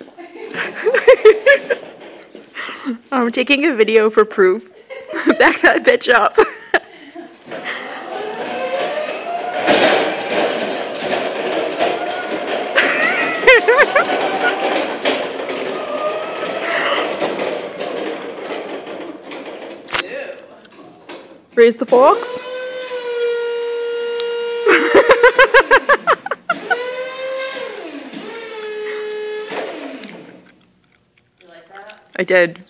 I'm taking a video for proof. Back that bitch up. Raise the forks. I did.